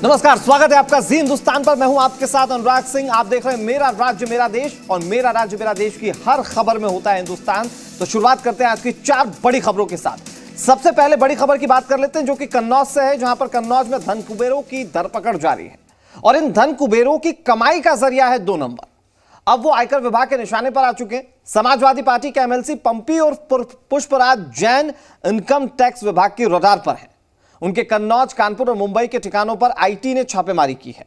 नमस्कार, स्वागत है आपका जी हिंदुस्तान पर। मैं हूँ आपके साथ अनुराग सिंह। आप देख रहे हैं मेरा राज्य, मेरा देश और मेरा राज्य, मेरा देश की हर खबर में होता है हिंदुस्तान। तो शुरुआत करते हैं आज की चार बड़ी खबरों के साथ। सबसे पहले बड़ी खबर की बात कर लेते हैं, जो कि कन्नौज से है, जहाँ पर कन्नौज में धन कुबेरों की धरपकड़ जारी है। और इन धन कुबेरों की कमाई का ज़रिया है दो नंबर। अब वो आयकर विभाग के निशाने पर आ चुके हैं। समाजवादी पार्टी के एमएलसी पंपी और पुष्पराज जैन इनकम टैक्स विभाग की रडार पर है। उनके कन्नौज, कानपुर और मुंबई के ठिकानों पर आईटी ने छापेमारी की है।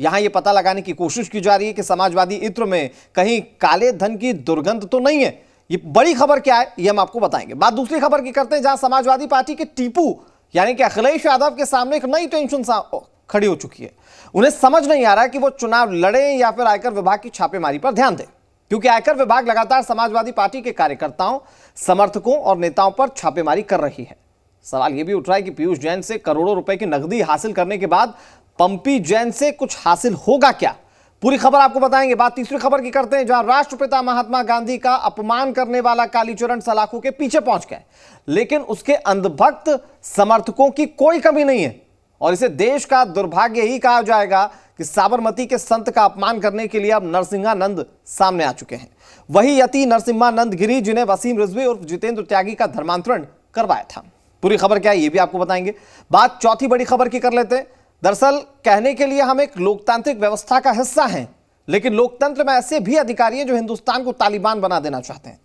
यहाँ यह पता लगाने की कोशिश की जा रही है कि समाजवादी इत्र में कहीं काले धन की दुर्गंध तो नहीं है। ये बड़ी खबर क्या है, ये हम आपको बताएँगे। बात दूसरी खबर की करते हैं, जहाँ समाजवादी पार्टी के टीपू, यानी कि अखिलेश यादव के सामने एक नई टेंशन खड़ी हो चुकी है। उन्हें समझ नहीं आ रहा कि वो चुनाव लड़े या फिर आयकर विभाग की छापेमारी पर ध्यान दें। क्योंकि आयकर विभाग लगातार समाजवादी पार्टी के कार्यकर्ताओं, समर्थकों और नेताओं पर छापेमारी कर रही है। सवाल यह भी उठ रहा है कि पीयूष जैन से करोड़ों रुपए की नकदी हासिल करने के बाद पंपी जैन से कुछ हासिल होगा क्या? पूरी खबर आपको बताएँगे। बात तीसरी खबर की करते हैं, जहाँ राष्ट्रपिता महात्मा गांधी का अपमान करने वाला कालीचरण सलाखों के पीछे पहुँच गए। लेकिन उसके अंधभक्त समर्थकों की कोई कमी नहीं है। और इसे देश का दुर्भाग्य ही कहा जाएगा कि साबरमती के संत का अपमान करने के लिए अब नरसिंहानंद सामने आ चुके हैं। वही यति नरसिम्हानंद गिरी जिन्हें वसीम रिजवी और जितेंद्र त्यागी का धर्मांतरण करवाया था। पूरी खबर क्या है, ये भी आपको बताएँगे। बात चौथी बड़ी खबर की कर लेते हैं। दरअसल, कहने के लिए हम एक लोकतांत्रिक व्यवस्था का हिस्सा हैं, लेकिन लोकतंत्र में ऐसे भी अधिकारी हैं जो हिंदुस्तान को तालिबान बना देना चाहते हैं।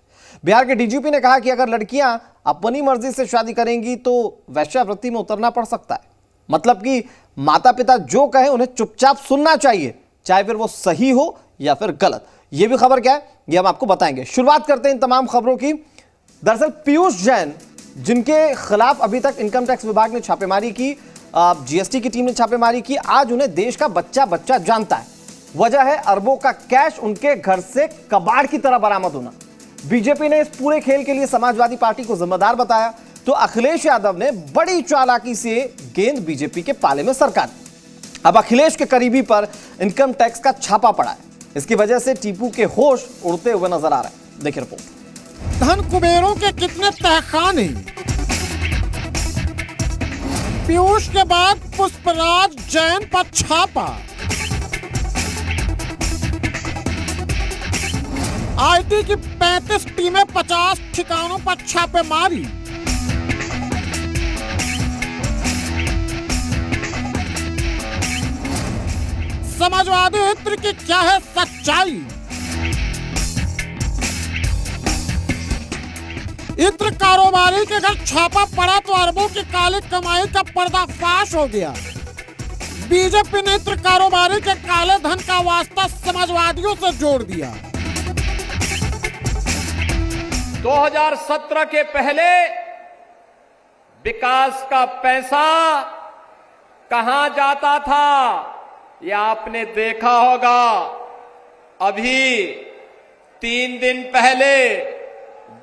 बिहार के डीजीपी ने कहा कि अगर लड़कियाँ अपनी मर्ज़ी से शादी करेंगी तो वैश्यावृत्ति में उतरना पड़ सकता है। मतलब कि माता पिता जो कहे, उन्हें चुपचाप सुनना चाहिए, चाहे फिर वो सही हो या फिर गलत। ये भी खबर क्या है, ये हम आपको बताएँगे। शुरुआत करते हैं इन तमाम खबरों की। दरअसल, पीयूष जैन जिनके खिलाफ अभी तक इनकम टैक्स विभाग ने छापेमारी की जीएसटी की टीम ने छापेमारी की, आज उन्हें देश का बच्चा बच्चा जानता है। वजह है अरबों का कैश उनके घर से कबाड़ की तरह बरामद होना। बीजेपी ने इस पूरे खेल के लिए समाजवादी पार्टी को जिम्मेदार बताया तो अखिलेश यादव ने बड़ी चालाकी से गेंद बीजेपी के पाले में सरकार अब अखिलेश के करीबी पर इनकम टैक्स का छापा पड़ा है। इसकी वजह से टीपू के होश उड़ते हुए नज़र आ रहे हैं। देखिए रिपोर्ट धन कुबेरों के कितने तहखाने? पीयूष के बाद पुष्पराज जैन पर छापा। आईटी की 35 टीमें 50 ठिकानों पर छापेमारी। समाजवादी हित्र की क्या है सच्चाई? इत्र कारोबारी के घर छापा पड़ा तो अरबों की काली कमाई का पर्दाफाश हो गया। बीजेपी ने इत्र कारोबारी के काले धन का वास्ता समाजवादियों से जोड़ दिया। 2017 के पहले विकास का पैसा कहाँ जाता था यह आपने देखा होगा। अभी तीन दिन पहले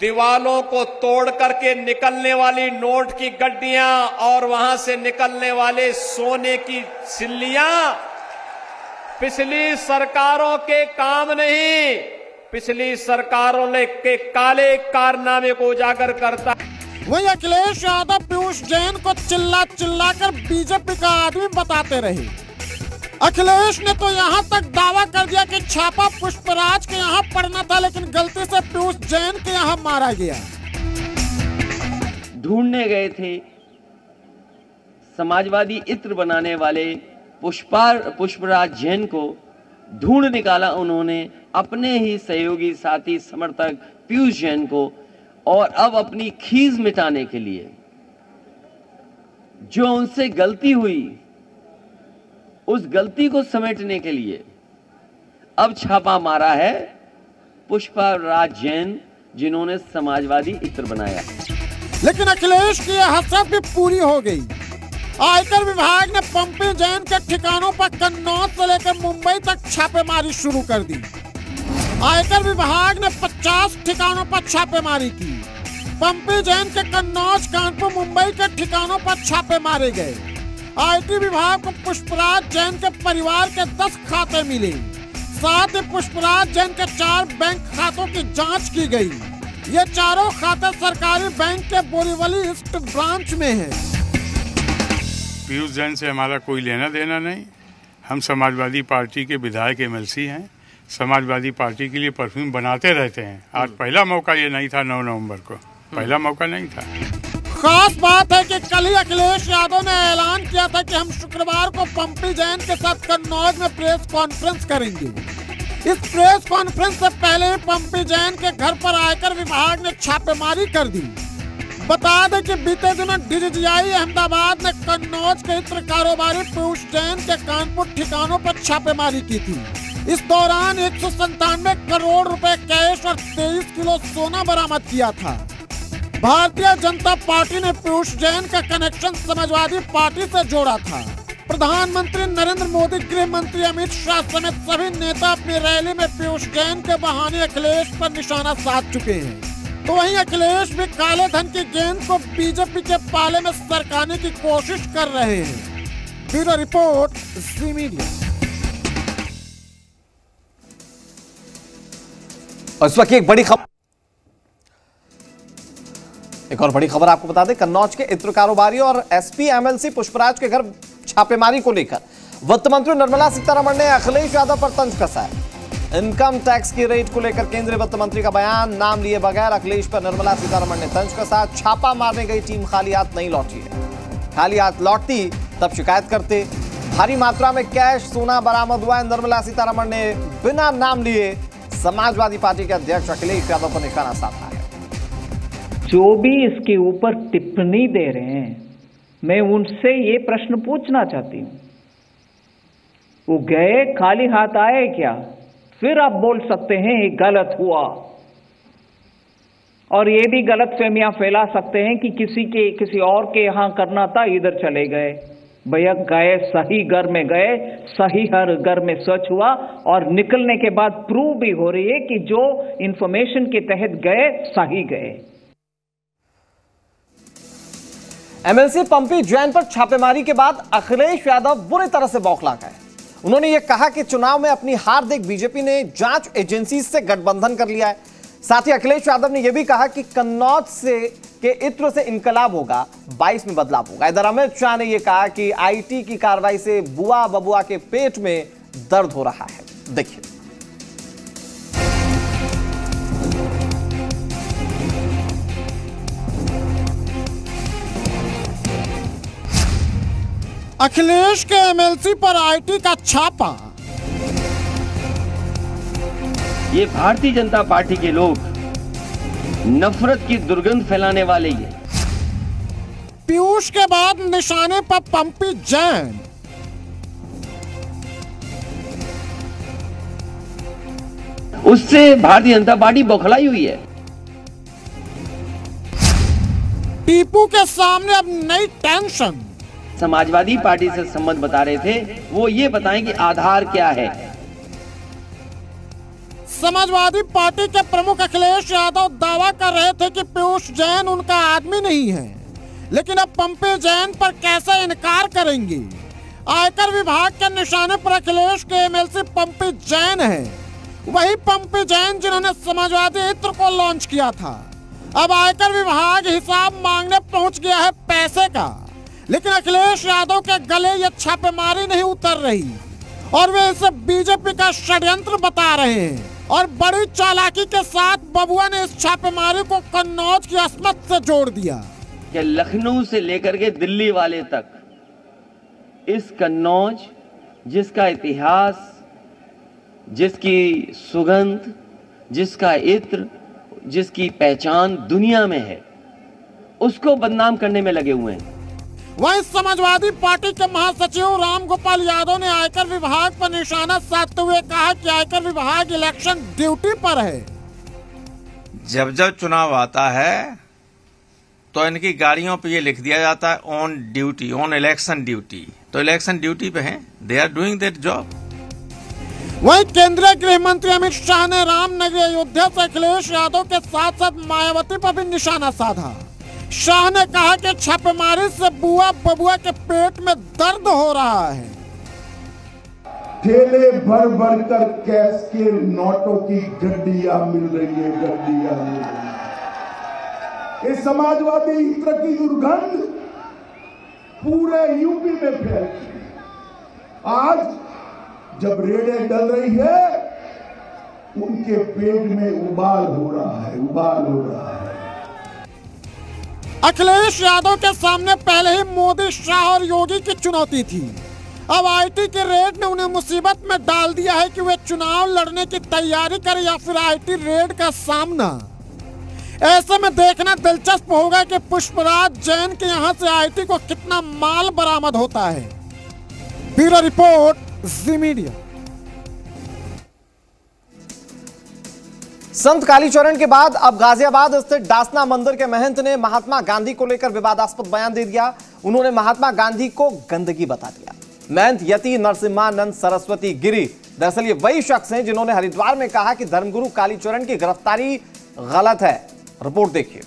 दीवालों को तोड़ करके निकलने वाली नोट की गड्डियाँ और वहाँ से निकलने वाले सोने की सिल्लियाँ। पिछली सरकारों के काम नहीं, पिछली सरकारों ने के काले कारनामे को उजागर करता। वही अखिलेश यादव पीयूष जैन को चिल्ला चिल्ला कर बीजेपी का आदमी बताते रहे। अखिलेश ने तो यहाँ तक दावा कर दिया कि छापा पुष्पराज के यहाँ पड़ना था, लेकिन गलती से पीयूष जैन के यहाँ मारा गया। ढूँढने गए थे। समाजवादी इत्र बनाने वाले पुष्पार, पुष्पराज जैन को ढूंढ निकाला उन्होंने। अपने ही सहयोगी साथी, समर्थक पीयूष जैन को और अब अपनी खीज मिटाने के लिए। जो उनसे गलती हुई उस गलती को समेटने के लिए। अब छापा मारा है पुष्पा राज जैन, जिन्होंने समाजवादी इत्र बनाया। लेकिन अखिलेश की यह हसरत भी पूरी हो गई। आयकर विभाग ने पंपी जैन के ठिकानों पर कन्नौज से लेकर मुंबई तक छापेमारी शुरू कर दी। आयकर विभाग ने 50 ठिकानों पर छापेमारी की। पंपी जैन के कन्नौज, कानपुर, मुंबई के ठिकानों पर छापे मारे गए। आईटी विभाग को पुष्पराज जैन के परिवार के 10 खाते मिले। साथ ही पुष्पराज जैन के चार बैंक खातों की जाँच की गई। ये चारों खाते सरकारी बैंक के बोरीवली ईस्ट ब्रांच में हैं। पीयूष जैन से हमारा कोई लेना देना नहीं। हम समाजवादी पार्टी के विधायक एमएलसी हैं। समाजवादी पार्टी के लिए परफ्यूम बनाते रहते हैं। आज पहला मौका ये नहीं था नौ नवंबर को। पहला मौका नहीं था। खास बात है कि कल ही अखिलेश यादव ने ऐलान किया था कि हम शुक्रवार को पंपी जैन के साथ कन्नौज में प्रेस कॉन्फ्रेंस करेंगे। इस प्रेस कॉन्फ्रेंस से पहले ही पंपी जैन के घर पर आयकर विभाग ने छापेमारी कर दी। बता दें कि बीते दिनों डीजीआई अहमदाबाद ने कन्नौज के इत्र कारोबारी पीयूष जैन के कानपुर ठिकानों पर छापेमारी की थी। इस दौरान एक करोड़ रुपए कैश और 23 किलो सोना बरामद किया था। भारतीय जनता पार्टी ने पीयूष जैन का कनेक्शन समाजवादी पार्टी से जोड़ा था। प्रधानमंत्री नरेंद्र मोदी, गृह मंत्री अमित शाह समेत सभी नेता अपनी रैली में पीयूष जैन के बहाने अखिलेश पर निशाना साध चुके हैं। तो वहीं अखिलेश भी काले धन की गेंद को बीजेपी के पाले में सरकाने की कोशिश कर रहे हैं। ब्यूरो रिपोर्ट जी मीडिया और इस वक्त एक बड़ी खबर एक और बड़ी खबर आपको बता दें, कन्नौज के इत्र कारोबारी और एसपी एमएलसी पुष्पराज के घर छापेमारी को लेकर। वित्त मंत्री निर्मला सीतारमण ने अखिलेश यादव पर तंज कसा है इनकम टैक्स की रेट को लेकर केंद्रीय वित्त मंत्री का बयान, नाम लिए बगैर अखिलेश पर निर्मला सीतारमण ने तंज कसा। छापा मारने गई टीम खाली हाथ नहीं लौटी है। खाली हाथ लौटती, तब शिकायत करते। भारी मात्रा में कैश, सोना बरामद हुआ है। निर्मला सीतारमण ने बिना नाम लिए समाजवादी पार्टी के अध्यक्ष अखिलेश यादव पर निशाना साधा। जो भी इसके ऊपर टिप्पणी दे रहे हैं, मैं उनसे ये प्रश्न पूछना चाहती हूँ। वो गए, खाली हाथ आए क्या? फिर आप बोल सकते हैं, ये गलत हुआ। और ये भी गलत फहमियाँ फैला सकते हैं कि किसी के, किसी और के यहाँ करना था इधर चले गए। भैया, गए सही घर में गए, सही हर घर में सर्च हुआ, और निकलने के बाद प्रूव भी हो रही है कि जो इंफॉर्मेशन के तहत गए, सही गए। एमएलसी पंपी जैन पर छापेमारी के बाद अखिलेश यादव बुरी तरह से बौखला गए। उन्होंने यह कहा कि चुनाव में अपनी हार देख बीजेपी ने जाँच एजेंसी से गठबंधन कर लिया है। साथ ही अखिलेश यादव ने यह भी कहा कि कन्नौज से के इत्र से इनकलाब होगा 22 में बदलाव होगा। इधर अमित शाह ने यह कहा कि आईटी की कार्रवाई से बुआ बबुआ के पेट में दर्द हो रहा है। देखिए। अखिलेश के एमएलसी पर आईटी का छापा। ये भारतीय जनता पार्टी के लोग नफरत की दुर्गंध फैलाने वाले ये पीयूष के बाद निशाने पर पंपी जैन। उससे भारतीय जनता पार्टी बौखलाई हुई है। टीपू के सामने अब नई टेंशन। समाजवादी पार्टी से संबंध बता रहे थे, वो ये बताएँ कि आधार क्या है। समाजवादी पार्टी के प्रमुख अखिलेश यादव दावा कर रहे थे कि पीयूष जैन उनका आदमी नहीं है। लेकिन अब पंपी जैन पर कैसे इनकार करेंगे? आयकर विभाग के निशाने पर अखिलेश के एमएलसी पंपी जैन है। वही पंपी जैन जिन्होंने समाजवादी इत्र को लॉन्च किया था। अब आयकर विभाग हिसाब मांगने पहुँच गया है पैसे का। लेकिन अखिलेश यादव के गले ये छापेमारी नहीं उतर रही। और वे इसे बीजेपी का षड्यंत्र बता रहे हैं। और बड़ी चालाकी के साथ बबुआ ने इस छापेमारी को कन्नौज की असमत से जोड़ दिया। कि लखनऊ से लेकर के दिल्ली वाले तक इस कन्नौज, जिसका इतिहास, जिसकी सुगंध, जिसका इत्र, जिसकी पहचान दुनिया में है, उसको बदनाम करने में लगे हुए हैं। वहीं समाजवादी पार्टी के महासचिव रामगोपाल यादव ने आयकर विभाग पर निशाना साधते हुए कहा कि आयकर विभाग इलेक्शन ड्यूटी पर है। जब जब चुनाव आता है तो इनकी गाड़ियों पे ये लिख दिया जाता है on duty on election duty तो इलेक्शन ड्यूटी पे हैं। They are doing that job वहीं केंद्रीय गृह मंत्री अमित शाह ने रामनगरी अयोध्या से अखिलेश यादव के साथ साथ मायावती पर भी निशाना साधा। शाह ने कहा कि छापेमारी से बुआ बबुआ के पेट में दर्द हो रहा है। ठेले भर भर कर कैश के नोटों की गड्डियाँ मिल रही है, गड्डिया मिल रही है। ये समाजवादी इत्र की दुर्गंध पूरे यूपी में फैलती आज जब रेडें डल रही है, उनके पेट में उबाल हो रहा है, उबाल हो रहा है। अखिलेश यादव के सामने पहले ही मोदी शाह और योगी की चुनौती थी। अब आईटी के रेड ने उन्हें मुसीबत में डाल दिया है कि वे चुनाव लड़ने की तैयारी करें या फिर आईटी रेड का सामना। ऐसे में देखना दिलचस्प होगा कि पुष्पराज जैन के यहाँ से आईटी को कितना माल बरामद होता है। Bureau report, Zee Media. संत कालीचरण के बाद अब गाजियाबाद स्थित डासना मंदिर के महंत ने महात्मा गांधी को लेकर विवादास्पद बयान दे दिया। उन्होंने महात्मा गांधी को गंदगी बता दिया। महंत यति नरसिम्हानंद सरस्वती गिरी। दरअसल ये वही शख्स हैं जिन्होंने हरिद्वार में कहा कि धर्मगुरु कालीचरण की गिरफ्तारी गलत है। रिपोर्ट देखिए।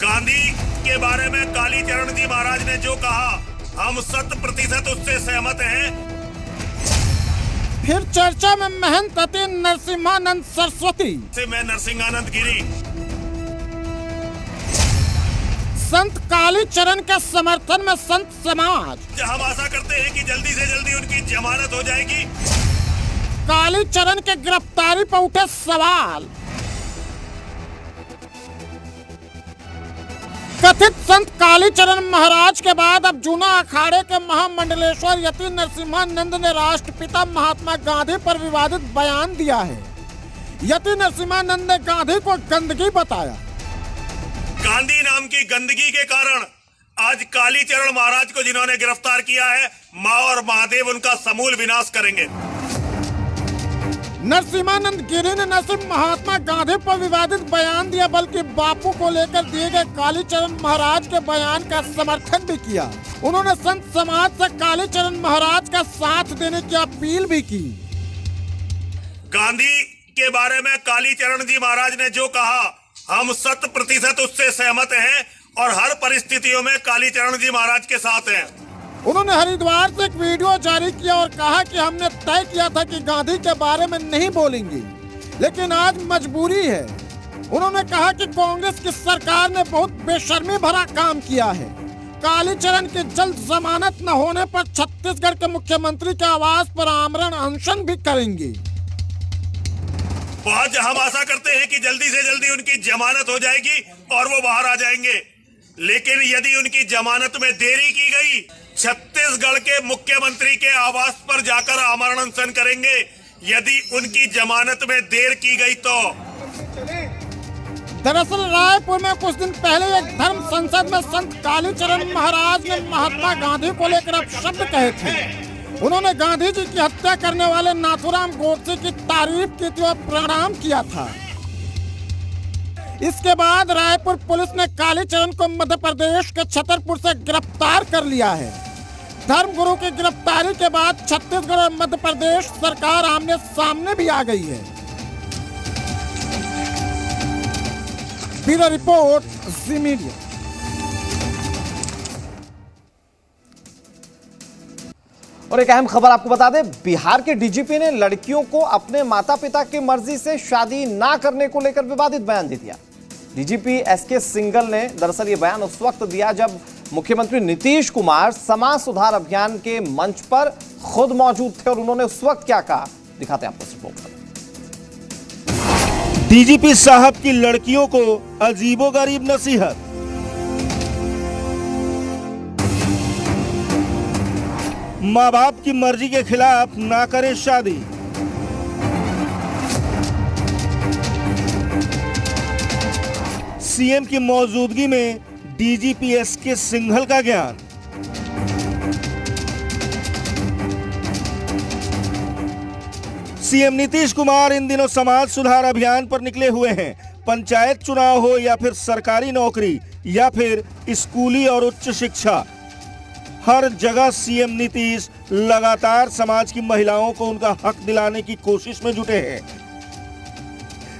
गांधी के बारे में कालीचरण जी महाराज ने जो कहा, हम शत प्रतिशत उससे सहमत हैं। फिर चर्चा में महंत अति नरसिम्हानंद सरस्वती। से मैं नरसिंहानंद गिरी। संत काली चरण के समर्थन में संत समाज। हम आशा करते हैं कि जल्दी से जल्दी उनकी जमानत हो जाएगी। काली चरण के गिरफ्तारी पर उठे सवाल। कथित संत कालीचरण महाराज के बाद अब जूना अखाड़े के महामंडलेश्वर यति नरसिम्हानंद ने राष्ट्रपिता महात्मा गांधी पर विवादित बयान दिया है। यति नरसिम्हानंद ने गांधी को गंदगी बताया। गांधी नाम की गंदगी के कारण आज कालीचरण महाराज को जिन्होंने गिरफ़्तार किया है, माँ और महादेव उनका समूल विनाश करेंगे। नरसिम्हानंद गिरी ने न सिर्फ़ महात्मा गांधी पर विवादित बयान दिया, बल्कि बापू को लेकर दिए गए कालीचरण महाराज के बयान का समर्थन भी किया। उन्होंने संत समाज से कालीचरण महाराज का साथ देने की अपील भी की। गांधी के बारे में कालीचरण जी महाराज ने जो कहा, हम शत प्रतिशत उससे सहमत हैं और हर परिस्थितियों में कालीचरण जी महाराज के साथ हैं। उन्होंने हरिद्वार से एक वीडियो जारी किया और कहा कि हमने तय किया था कि गांधी के बारे में नहीं बोलेंगे, लेकिन आज मजबूरी है। उन्होंने कहा कि कांग्रेस की सरकार ने बहुत बेशर्मी भरा काम किया है। कालीचरण की जल्द जमानत न होने पर छत्तीसगढ़ के मुख्यमंत्री के आवास पर आमरण अनशन भी करेंगे। आज हम आशा करते हैं कि जल्दी से जल्दी उनकी जमानत हो जाएगी और वो बाहर आ जाएँगे। लेकिन यदि उनकी जमानत में देरी की गई छत्तीसगढ़ के मुख्यमंत्री के आवास पर जाकर आमरण अनशन करेंगे। यदि उनकी जमानत में देर की गई तो। दरअसल रायपुर में कुछ दिन पहले एक धर्म संसद में संत कालीचरण महाराज ने महात्मा गांधी को लेकर अपशब्द कहे थे। उन्होंने गांधी जी की हत्या करने वाले नाथुराम गोडसे की तारीफ़ की थी और प्रणाम किया था। इसके बाद रायपुर पुलिस ने कालीचरण को मध्य प्रदेश के छतरपुर से गिरफ़्तार कर लिया है। धर्मगुरु की गिरफ्तारी के बाद छत्तीसगढ़ और मध्य प्रदेश सरकार आमने सामने भी आ गई है। Report, Zee media. और एक अहम खबर आपको बता दें, बिहार के डीजीपी ने लड़कियों को अपने माता पिता की मर्ज़ी से शादी ना करने को लेकर विवादित बयान दे दिया। डीजीपी एस के सिंगल ने दरअसल ये बयान उस वक्त दिया जब मुख्यमंत्री नीतीश कुमार समाज सुधार अभियान के मंच पर खुद मौजूद थे और उन्होंने उस वक्त क्या कहा? दिखाते हैं आपको रिपोर्ट डीजीपी साहब की लड़कियों को अजीबो गरीब नसीहत। माँ बाप की मर्ज़ी के खिलाफ ना करें शादी। सीएम की मौजूदगी में डीजीपी एस के सिंघल का ज्ञान। सीएम नीतीश कुमार इन दिनों समाज सुधार अभियान पर निकले हुए हैं। पंचायत चुनाव हो या फिर सरकारी नौकरी या फिर स्कूली और उच्च शिक्षा। हर जगह सीएम नीतीश लगातार समाज की महिलाओं को उनका हक दिलाने की कोशिश में जुटे हैं।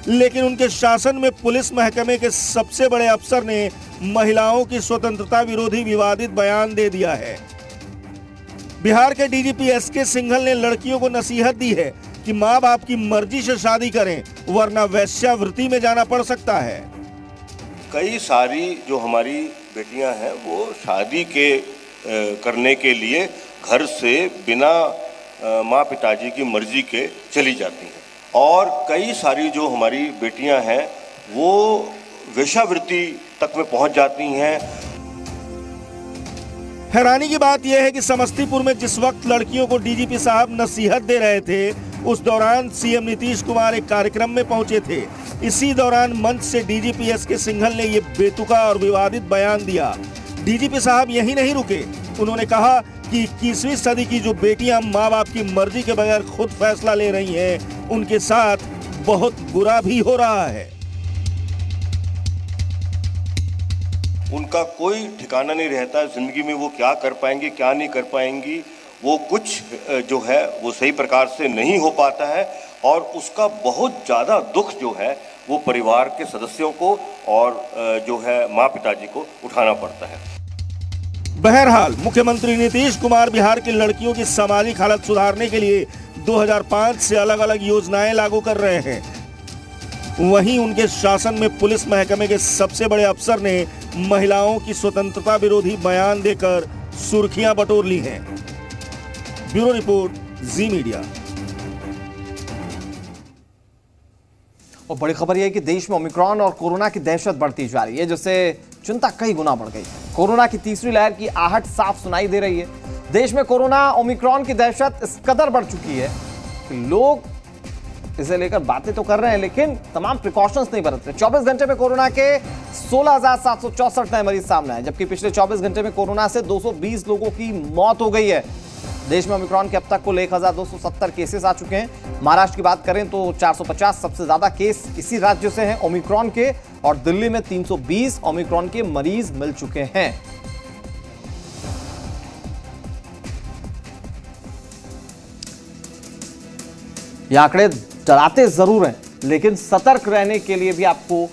लेकिन उनके शासन में पुलिस महकमे के सबसे बड़े अफसर ने महिलाओं की स्वतंत्रता विरोधी विवादित बयान दे दिया है। बिहार के डीजीपी एस के सिंघल ने लड़कियों को नसीहत दी है कि माँ बाप की मर्ज़ी से शादी करें, वरना वैश्यावृत्ति में जाना पड़ सकता है। कई सारी जो हमारी बेटियाँ हैं, वो शादी के करने के लिए घर से बिना माँ पिताजी की मर्ज़ी के चली जाती हैं। और कई सारी जो हमारी बेटियाँ हैं, वो वेश्यावृत्ति तक में पहुँच जाती हैं। हैरानी की बात यह है कि समस्तीपुर में जिस वक्त लड़कियों को डीजीपी साहब नसीहत दे रहे थे, उस दौरान सीएम नीतीश कुमार एक कार्यक्रम में पहुँचे थे। इसी दौरान मंच से डीजीपी एस के सिंघल ने ये बेतुका और विवादित बयान दिया। डीजीपी साहब यही नहीं रुके। उन्होंने कहा कि इक्कीसवीं सदी की जो बेटियाँ माँ बाप की मर्ज़ी के बगैर खुद फैसला ले रही हैं, उनके साथ बहुत बुरा भी हो रहा है। उनका कोई ठिकाना नहीं रहता ज़िंदगी में, वो क्या कर पाएँगे, क्या नहीं कर पाएँगी, वो कुछ जो है, वो सही प्रकार से नहीं हो पाता है और उसका बहुत ज़्यादा दुख जो है, वो परिवार के सदस्यों को और जो है माँ पिताजी को उठाना पड़ता है। बहरहाल, मुख्यमंत्री नीतीश कुमार बिहार की लड़कियों की सामाजिक हालत सुधारने के लिए 2005 से अलग अलग योजनाएँ लागू कर रहे हैं। वहीं उनके शासन में पुलिस महकमे के सबसे बड़े अफसर ने महिलाओं की स्वतंत्रता विरोधी बयान देकर सुर्खियाँ बटोर ली हैं। Bureau report, Zee media. और बड़ी खबर यह है कि देश में ओमिक्रॉन और कोरोना की दहशत बढ़ती जा रही है, जिससे चिंता कई गुना बढ़ गई है। कोरोना की तीसरी लहर की आहट साफ़ सुनाई दे रही है। देश में कोरोना, ओमिक्रॉन की दहशत इस कदर बढ़ चुकी है कि लोग इसे लेकर बातें तो कर रहे हैं लेकिन तमाम प्रिकॉशंस नहीं बरत रहे 24 घंटे में कोरोना के 16,764 नए मरीज़ सामने आए जबकि पिछले 24 घंटे में कोरोना से 220 लोगों की मौत हो गई है। देश में ओमिक्रॉन के अब तक कुल 1,270 केसेस आ चुके हैं। महाराष्ट्र की बात करें तो 450 सबसे ज़्यादा केस इसी राज्य से हैं ओमिक्रॉन के और दिल्ली में 320 ओमिक्रॉन के मरीज़ मिल चुके हैं। ये आंकड़े डराते ज़रूर हैं, लेकिन सतर्क रहने के लिए भी आपको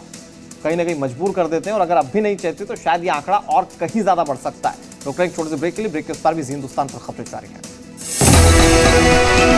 कहीं ना कहीं मजबूर कर देते हैं, और अगर अब भी नहीं चाहते तो शायद ये आंकड़ा और कहीं ज़्यादा बढ़ सकता है। तो छोटे से ब्रेक के लिए ब्रेक के उस पर भी हिंदुस्तान पर खबरें जारी हैं।